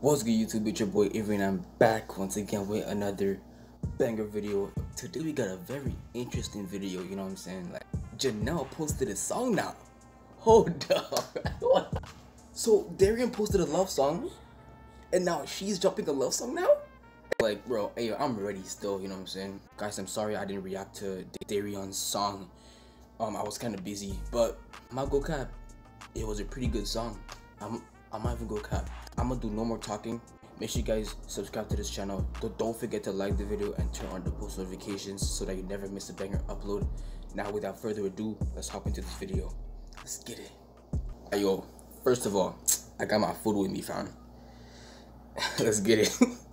What's good YouTube, it's your boy Avry and I'm back once again with another banger video. Today we got a very interesting video, you know what I'm saying? Like Janelle posted a song now. Hold up. so Darian posted a love song and now she's dropping a love song now? Like bro, hey I'm ready still, you know what I'm saying? Guys, I'm sorry I didn't react to Darian's song. Um I was kinda busy, but my go cap, it was a pretty good song. I'm I might even go cap. I'm gonna do no more talking. Make sure you guys subscribe to this channel. Don't forget to like the video and turn on the post notifications so that you never miss a banger upload. Now, without further ado, let's hop into this video. Let's get it. Yo, first of all, I got my food with me, fam. let's get it.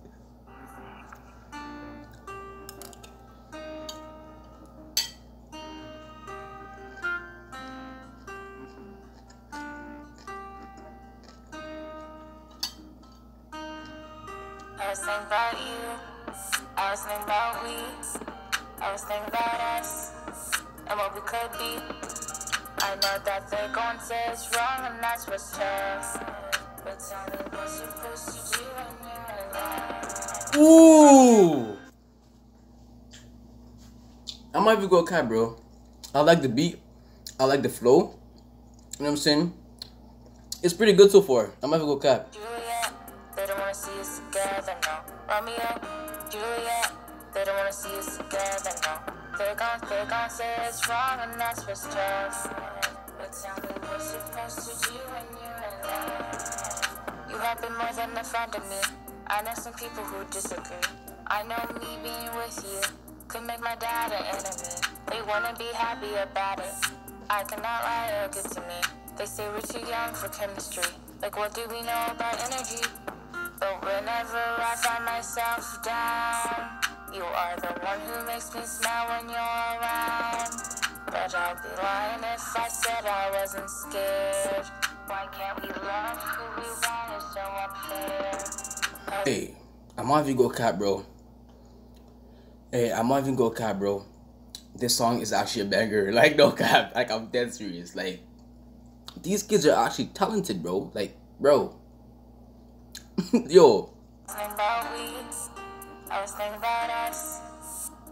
was thinking about you. I was thinking about we. I was thinking about us and what we could be. I know that they're going to say it's wrong and that's what's tough. But tell me what you're supposed to do when you're alone. Ooh! I might even go cap, bro. I like the beat. I like the flow. You know what I'm saying? It's pretty good so far. I might even go cap. Romeo, Juliet, they don't wanna see us together, no. They're gon' they're gon' say it's wrong and that's what's tough. But tell me what you're supposed to do when you're in love. You have been more than a friend to me. I know some people who disagree. I know me being with you could make my dad an enemy. They wanna be happy about it. I cannot lie or get to me. They say we're too young for chemistry. Like, what do we know about energy? But whenever I find myself down, you are the one who makes me smile when you're around. But I'd be lying if I said I wasn't scared. Why can't we love who we want is so unfair? Hey, I might even go cat, bro. Hey, I might even go cat, bro. This song is actually a banger. Like, no cap. Like, I'm dead serious. Like, these kids are actually talented, bro. Like, bro. Yo, thinking about we, I was thinking about us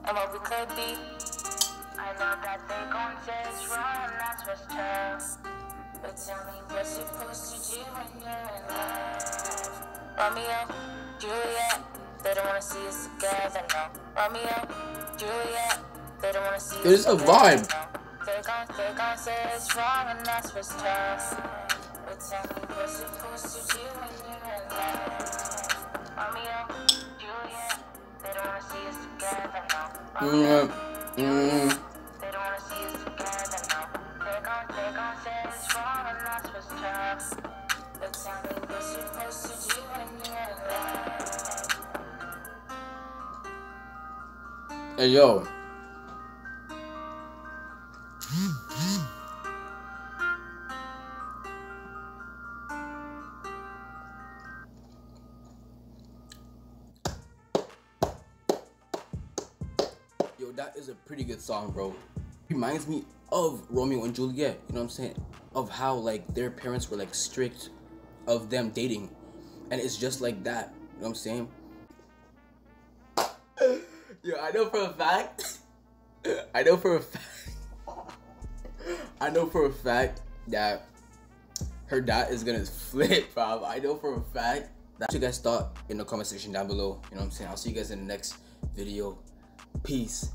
and what we could be. I know that they gon' say it's wrong, and that's what's tough. But tell me what supposed to do when you're in love. Romeo, Juliet, they don't wanna see us together, no. Romeo, Juliet, they don't wanna see us There's a vibe. no. They gon' they gon' say it's wrong, and that's what's tough. But tell me in love. hey, yo. That is a pretty good song, bro. Reminds me of Romeo and Juliet, you know what I'm saying? Of how like their parents were like strict of them dating. And it's just like that, you know what I'm saying? Yo, I know for a fact. I know for a fact. I know for a fact that her dad is gonna flip, fam. I know for a fact. That you guys thought in the comment section down below. You know what I'm saying? I'll see you guys in the next video. Peace.